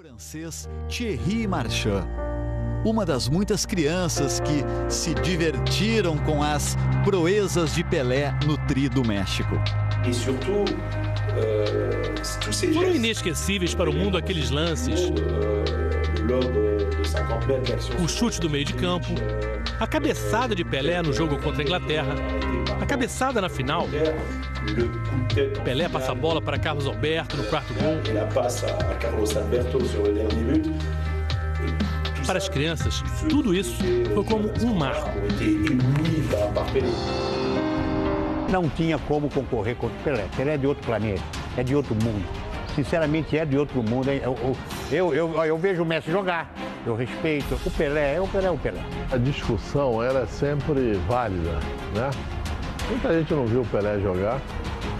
francês Thierry Marchand. Uma das muitas crianças que se divertiram com as proezas de Pelé no Tri do México. E, surtout, euh, Foram inesquecíveis para o mundo aqueles lances. O chute do meio de campo, a cabeçada de Pelé no jogo contra a Inglaterra, a cabeçada na final. Pelé passa a bola para Carlos Alberto no quarto gol. Para as crianças, tudo isso foi como um marco. Não tinha como concorrer contra o Pelé. Pelé é de outro planeta, é de outro mundo. Sinceramente, é de outro mundo. Eu, eu, eu, eu vejo o Messi jogar, eu respeito. O Pelé é o Pelé, é o Pelé. A discussão era sempre válida, né? Muita gente não viu o Pelé jogar,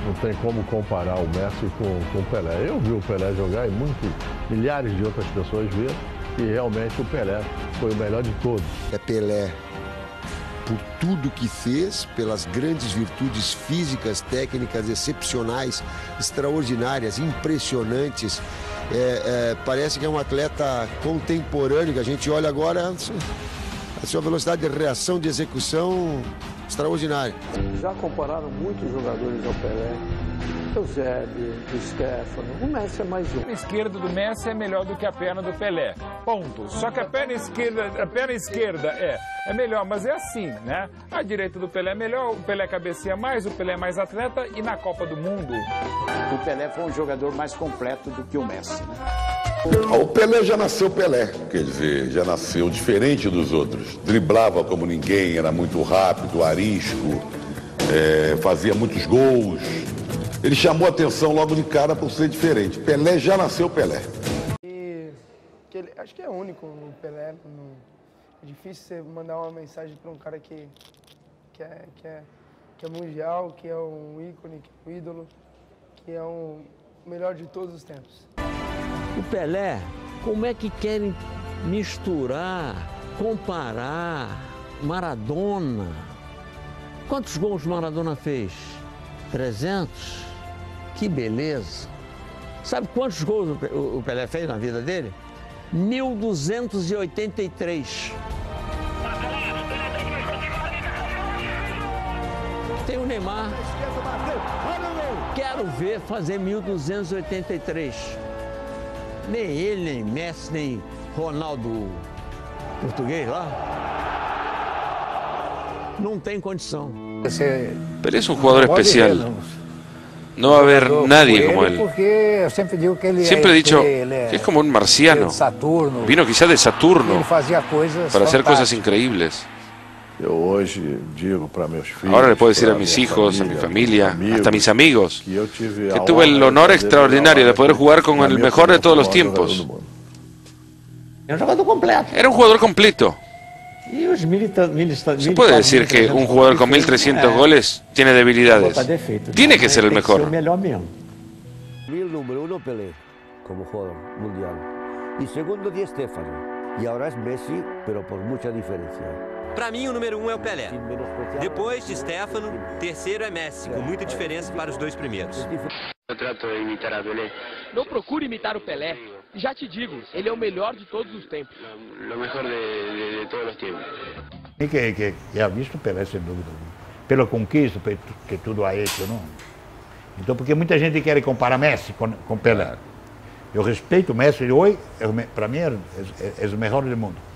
não tem como comparar o Messi com, com o Pelé. Eu vi o Pelé jogar e muitos, milhares de outras pessoas viram e realmente o Pelé foi o melhor de todos. É Pelé por tudo que fez, pelas grandes virtudes físicas, técnicas excepcionais, extraordinárias, impressionantes. É, é, parece que é um atleta contemporâneo, que a gente olha agora, a sua velocidade de reação, de execução extraordinária. Já compararam muitos jogadores ao Pelé. Eusébio, o Stefano, o Messi é mais um. A esquerda do Messi é melhor do que a perna do Pelé. Ponto. Só que a perna esquerda, a perna esquerda é, é melhor, mas é assim, né? A direita do Pelé é melhor, o Pelé cabeceia mais, o Pelé é mais atleta e na Copa do Mundo. O Pelé foi um jogador mais completo do que o Messi, né? O Pelé já nasceu Pelé, quer dizer, já nasceu diferente dos outros. Driblava como ninguém, era muito rápido, arisco, é, fazia muitos gols. Ele chamou a atenção logo de cara por ser diferente. Pelé já nasceu Pelé. E que ele, acho que é único no Pelé. No, é difícil você mandar uma mensagem para um cara que, que, é, que, é, que é mundial, que é um ícone, que é um ídolo, que é um melhor de todos os tempos. O Pelé, como é que querem misturar, comparar Maradona? Quantos gols Maradona fez? 300? Que beleza! Sabe quantos gols o Pelé fez na vida dele? 1283. Tem o Neymar. Quero ver fazer 1283. Nem ele, nem Messi, nem Ronaldo português lá. Não tem condição. Pero es un jugador especial. No va a haber nadie como él. Siempre he dicho que es como un marciano. Vino quizá de Saturno para hacer cosas increíbles. Ahora le puedo decir a mis hijos, a mi familia, hasta a mis amigos, que tuve el honor extraordinario de poder jugar con el mejor de todos los tiempos. Era un jugador completo. Se puede decir que un jugador con 1.300 goles tiene debilidades. Tiene que ser el mejor. El número uno Pelé como jugador mundial. Y segundo Di Stefano. Y ahora es Messi, pero por mucha diferencia. Para mim, o número um é o Pelé. Depois de Stefano, terceiro é Messi, com muita diferença para os dois primeiros. Eu trato de imitar a Pelé. Não procure imitar o Pelé. Já te digo, ele é o melhor de todos os tempos. O melhor de, de, de, todos os tempos. E que, que, que visto Pelé, sem dúvida. Pela conquista, que tudo ha hecho, não? Então, porque muita gente quer comparar Messi com, com Pelé. Eu respeito o Messi hoje, para mim, é, é, é o melhor do mundo.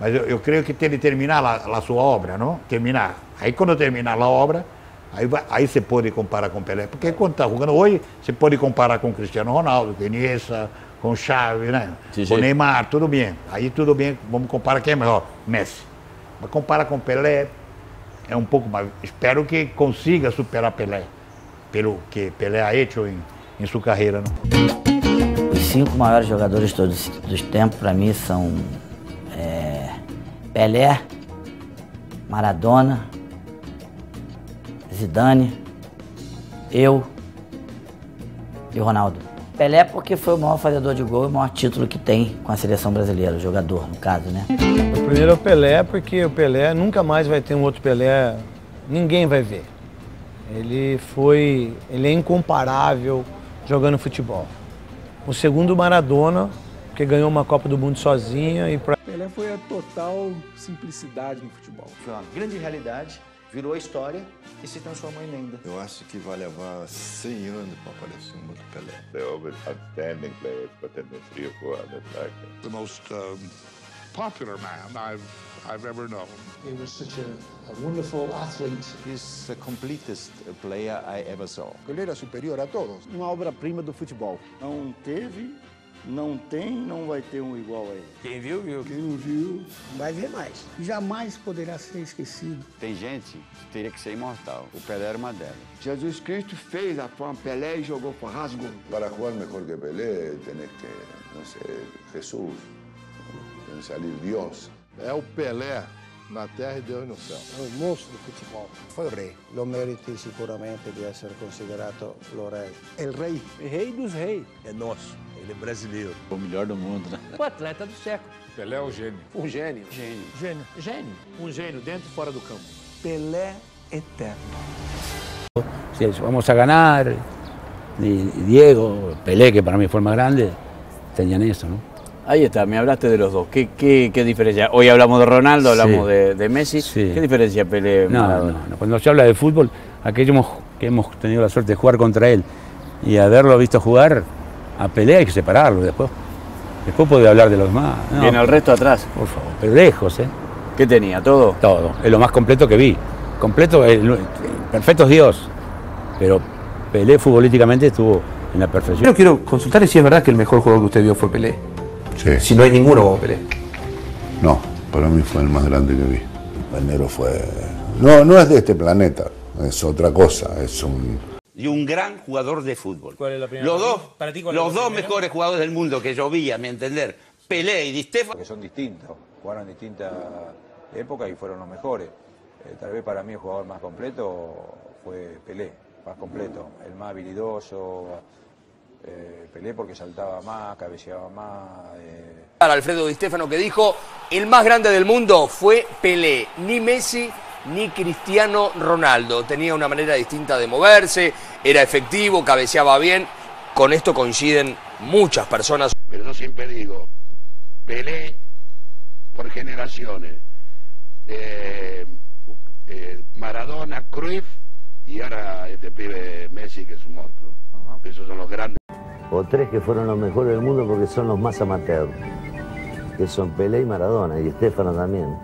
Mas eu, eu creio que tem de terminar a, a sua obra, não? Terminar. Aí quando terminar a obra, aí, vai, aí você pode comparar com Pelé. Porque quando está jogando hoje, você pode comparar com Cristiano Ronaldo, com Iniesta, com Xavi, né? Com sim. Neymar, tudo bem. Aí tudo bem, vamos comparar quem é melhor, Messi. Mas comparar com Pelé é um pouco mais. Espero que consiga superar Pelé, pelo que Pelé ha hecho em, em sua carreira. Não? Os cinco maiores jogadores todos dos tempos, para mim, são Pelé, Maradona, Zidane, eu e Ronaldo. Pelé porque foi o maior fazedor de gol e o maior título que tem com a seleção brasileira, o jogador, no caso, né? O primeiro é o Pelé, porque o Pelé nunca mais vai ter um outro Pelé, ninguém vai ver. Ele foi, ele é incomparável jogando futebol. O segundo, Maradona, porque ganhou uma Copa do Mundo sozinha e pra... Pelé foi a total simplicidade no futebol. Foi uma grande realidade, virou história e se transformou em lenda. Eu acho que vai levar 100 anos para aparecer um outro Pelé. There always outstanding players, but then there's three or four others like him. The most um, popular man I've, I've ever known. He was such a, a wonderful athlete. He's the completest player I ever saw. Ele era superior a todos. Uma obra-prima do futebol. Não teve, não tem, não vai ter um igual a ele. Quem viu, viu. Quem não viu, vai ver mais. Jamais poderá ser esquecido. Tem gente que teria que ser imortal. O Pelé era uma delas. Jesus Cristo fez a forma Pelé e jogou para rasgo. Para jugar mejor que Pelé, tenés que, no sé, Jesús, tiene que salir Dios. É o Pelé na terra e Deus no céu. È un mostro del futebol. Foi o rei. Lo meriti sicuramente di essere considerato lo re. El rei. Rei dos reis. É nosso. Ele é brasileiro. O melhor do mundo, né? O atleta do século. Pelé é um gênio. Um gênio. Gênio. Gênio. Gênio. Um gênio dentro e fora do campo. Pelé eterno. Vamos a ganar, Diego, Pelé, que para mí fue el más grande, tenían eso, ¿no? Ahí está, me hablaste de los dos. ¿Qué, qué, qué diferencia? Hoy hablamos de Ronaldo, hablamos Sí. de, de Messi. Sí. ¿Qué diferencia Pelé? No, no, no. Cuando se habla de fútbol, aquellos que hemos tenido la suerte de jugar contra él y haberlo visto jugar, a Pelé hay que separarlo después. Después puede hablar de los más. No, Viene el resto atrás. Por favor, pero lejos, ¿eh? ¿Qué tenía? ¿Todo? Todo. Es lo más completo que vi. Completo, el, perfecto es Dios. Pero Pelé futbolísticamente estuvo en la perfección. Primero quiero consultar si es verdad que el mejor jugador que usted vio fue Pelé. Sí. Si no hay ninguno como Pelé. No, para mí fue el más grande que vi. El negro fue... No, no es de este planeta, es otra cosa, es un... y un gran jugador de fútbol. ¿Cuál es la primera? Los dos, Para ti, ¿cuál es los la dos primera? mejores jugadores del mundo que yo vi, a mi entender, Pelé y Di Stéfano. que son distintos, jugaron en distintas épocas y fueron los mejores. Eh, tal vez para mí el jugador más completo fue Pelé, más completo, el más habilidoso, eh, Pelé porque saltaba más, cabeceaba más. eh, Para Alfredo Di Stefano que dijo, el más grande del mundo fue Pelé, ni Messi ni Cristiano Ronaldo. Tenía una manera distinta de moverse, era efectivo, cabeceaba bien. Con esto coinciden muchas personas. Pero yo siempre digo, Pelé por generaciones, eh, eh, Maradona, Cruyff y ahora este pibe Messi que es un monstruo. Esos son los grandes. O tres que fueron los mejores del mundo porque son los más amateurs, que son Pelé y Maradona, y Estefano también.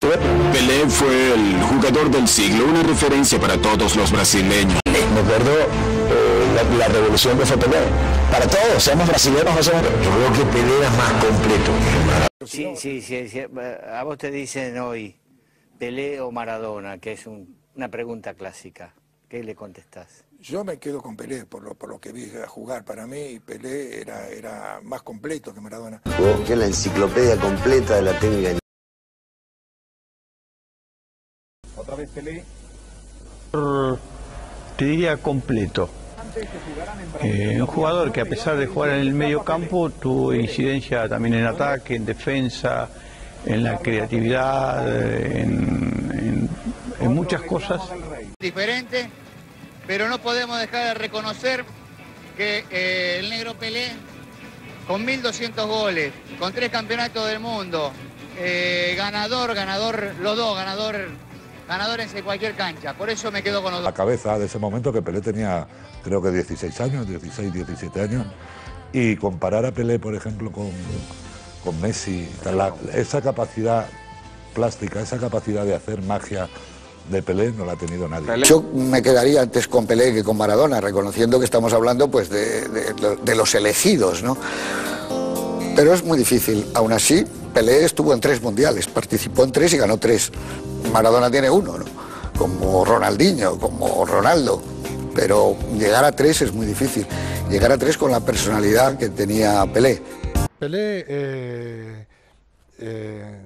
Pelé fue el jugador del siglo, una referencia para todos los brasileños. Me acuerdo eh, la, la revolución que fue Pelé. Para todos, seamos brasileños o seamos... Yo creo que Pelé era más completo. Sí, sí, sí, sí. A vos te dicen hoy Pelé o Maradona, que es un- una pregunta clásica. ¿Qué le contestás? Yo me quedo con Pelé por lo, por lo que vi jugar. Para mí Pelé era, era más completo que Maradona. que es la enciclopedia completa de la técnica. Otra vez Pelé. Te diría completo. Eh, un jugador que a pesar de jugar en el medio campo tuvo incidencia también en ataque, en defensa, en la creatividad, en, en- en muchas cosas. diferente, pero no podemos dejar de reconocer que eh, el negro Pelé, con 1.200 goles, con tres campeonatos del mundo, eh, ganador, ganador, los dos, ganador, ganadores en cualquier cancha. Por eso me quedo con los dos. la cabeza de ese momento que Pelé tenía creo que 16 años, 16, 17 años, y comparar a Pelé, por ejemplo, con, con Messi, esa capacidad plástica, esa capacidad de hacer magia de Pelé no la ha tenido nadie. Yo me quedaría antes con Pelé que con Maradona, reconociendo que estamos hablando pues de, de- de los elegidos, ¿no? Pero es muy difícil. Aún así, Pelé estuvo en tres mundiales, participó en tres y ganó tres. Maradona tiene uno, ¿no? Como Ronaldinho, como Ronaldo. Pero llegar a tres es muy difícil. Llegar a tres con la personalidad que tenía Pelé. Pelé, eh, eh,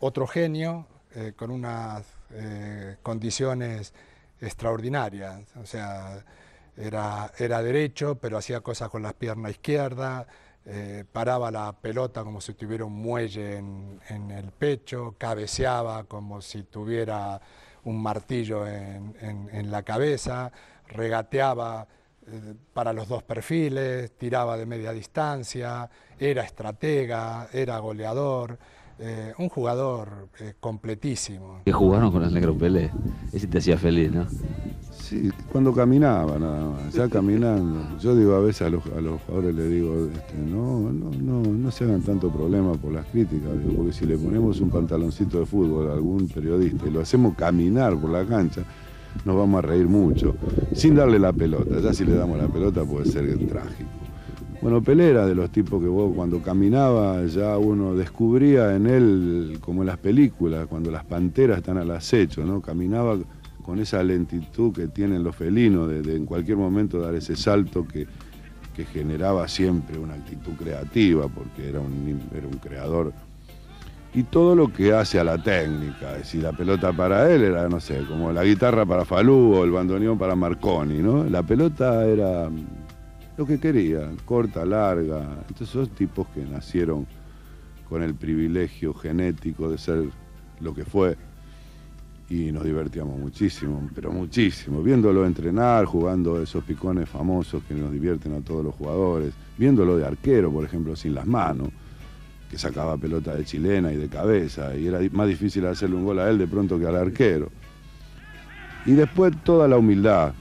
otro genio, eh, con unas eh, condiciones extraordinarias. O sea, era, era derecho, pero hacía cosas con la pierna izquierda, eh, paraba la pelota como si tuviera un muelle en, el pecho, cabeceaba como si tuviera un martillo en la cabeza, regateaba eh, para los dos perfiles, tiraba de media distancia, era estratega, era goleador, eh, un jugador eh, completísimo. Que jugaron con el negro Pelé, ese te hacía feliz, ¿no? Sí, cuando caminaba nada más, ya caminando. Yo digo a veces a los, a los jugadores les digo, este, no, no, no, no se hagan tanto problema por las críticas, digo, porque si le ponemos un pantaloncito de fútbol a algún periodista y lo hacemos caminar por la cancha, nos vamos a reír mucho, sin darle la pelota. Ya si le damos la pelota puede ser trágico. Bueno, Pelé era de los tipos que vos cuando caminaba ya uno descubría en él, como en las películas, cuando las panteras están al acecho, ¿no? Caminaba con esa lentitud que tienen los felinos de, en cualquier momento dar ese salto que, que, generaba siempre una actitud creativa, porque era un, era un creador y todo lo que hace a la técnica. Si la pelota para él era, no sé, como la guitarra para Falú o el bandoneón para Marconi, ¿no? La pelota era lo que quería, corta, larga. Entonces son tipos que nacieron con el privilegio genético de ser lo que fue y nos divertíamos muchísimo, pero muchísimo, viéndolo entrenar, jugando esos picones famosos que nos divierten a todos los jugadores, viéndolo de arquero, por ejemplo, sin las manos que sacaba pelota de chilena y de cabeza, y era más difícil hacerle un gol a él de pronto que al arquero. Y después toda la humildad,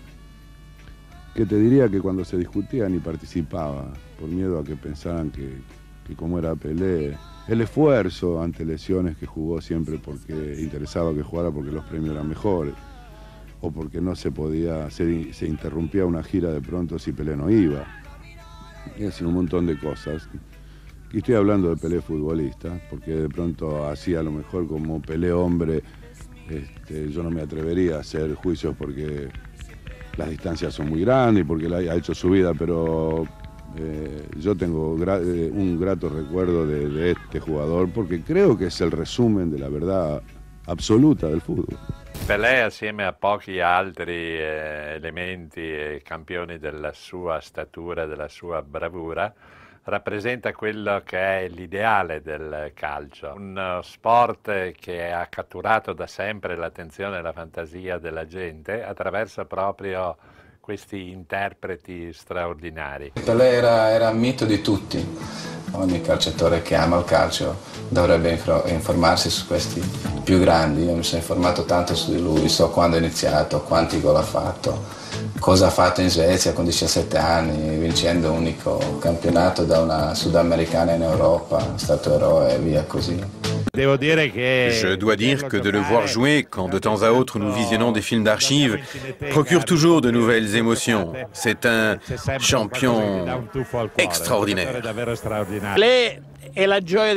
que te diría que cuando se discutía ni participaba, por miedo a que pensaran que, como era Pelé, el esfuerzo ante lesiones que jugó siempre porque interesaba que jugara porque los premios eran mejores, o porque no se podía, se, se interrumpía una gira de pronto si Pelé no iba. Y así un montón de cosas y estoy hablando de Pelé futbolista, porque de pronto así a lo mejor como Pelé hombre, este, yo no me atrevería a hacer juicios porque las distancias son muy grandes porque él ha hecho su vida, pero eh, yo tengo eh, un grato recuerdo de, de, este jugador porque creo que es el resumen de la verdad absoluta del fútbol. Pelé assieme a pochi altri eh, elementi e campioni della sua statura, della sua bravura, rappresenta quello che è l'ideale del calcio, un sport che ha catturato da sempre l'attenzione e la fantasia della gente attraverso proprio questi interpreti straordinari. Pelé era, era mito di tutti, ogni calciatore che ama il calcio dovrebbe informarsi su questi più grandi, io mi sono informato tanto su di lui, so quando ha iniziato, quanti gol ha fatto, cosa ha fatto in Svezia con 17 anni, vincendo unico campionato da una sudamericana in Europa, stato eroe e via così. Je dois dire que de le voir jouer quand de temps à autre nous visionnons des films d'archives procure toujours de nouvelles émotions. C'est un champion extraordinaire.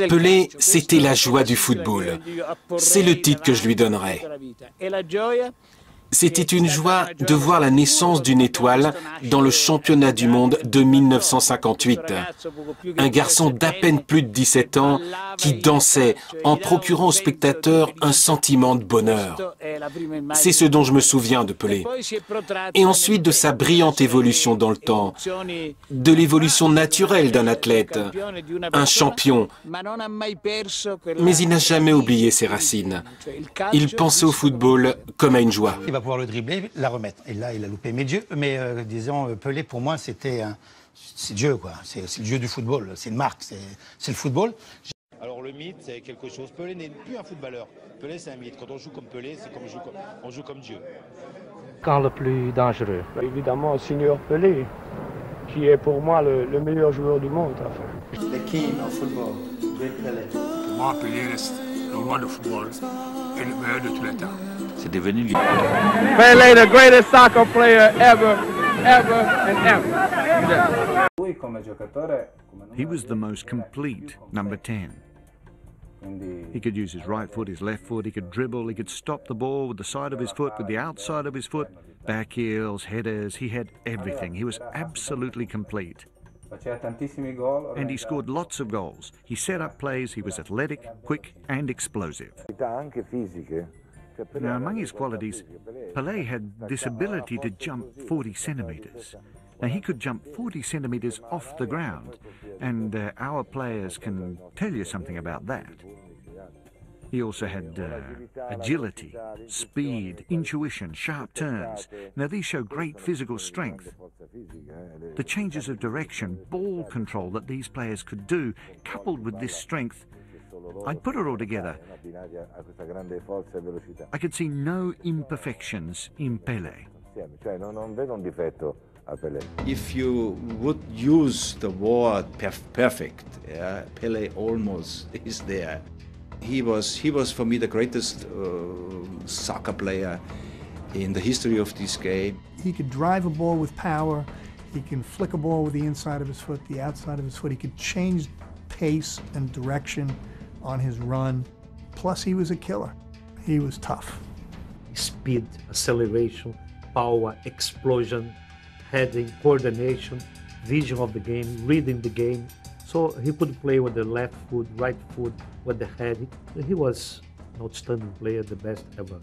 Pelé, c'était la joie du football. C'est le titre que je lui donnerais. C'était une joie de voir la naissance d'une étoile dans le championnat du monde de 1958. Un garçon d'à peine plus de 17 ans qui dansait en procurant aux spectateurs un sentiment de bonheur. C'est ce dont je me souviens de Pelé. Et ensuite de sa brillante évolution dans le temps, de l'évolution naturelle d'un athlète, un champion. Mais il n'a jamais oublié ses racines. Il pensait au football comme à une joie pouvoir le dribbler, la remettre. Et là, il a loupé. Mais, Dieu, mais euh, disons, euh, Pelé, pour moi, c'était c'est Dieu, quoi. C'est le Dieu du football. C'est une marque, c'est le football. Alors le mythe, c'est quelque chose. Pelé n'est plus un footballeur. Pelé, c'est un mythe. Quand on joue comme Pelé, c'est comme on joue comme, on joue comme Dieu. Quand le plus dangereux Évidemment, Signor Pelé, qui est pour moi le, le meilleur joueur du monde. Enfin. Le king of football, Great Pelé? Pour moi, Pelé reste le roi du football et le meilleur de tous les temps. C'est devenu Pelé, the greatest soccer player ever, ever and ever. He was the most complete number 10. He could use his right foot, his left foot, he could dribble, he could stop the ball with the side of his foot, with the outside of his foot, back heels, headers, he had everything. He was absolutely complete. And he scored lots of goals. He set up plays, he was athletic, quick and explosive. Now, among his qualities, Pelé had this ability to jump 40 centimetres. Now, he could jump 40 centimetres off the ground, and uh, our players can tell you something about that. He also had uh, agility, speed, intuition, sharp turns. Now, these show great physical strength. The changes of direction, ball control that these players could do, coupled with this strength, I'd put it all together. I could see no imperfections in Pele. If you would use the word perf perfect, yeah, Pele almost is there. He was, he was for me the greatest uh, soccer player in the history of this game. He could drive a ball with power. He can flick a ball with the inside of his foot, the outside of his foot. He could change pace and direction on his run. Plus, he was a killer. He was tough. Speed, acceleration, power, explosion, heading, coordination, vision of the game, reading the game. So he could play with the left foot, right foot, with the head. He was an outstanding player, the best ever.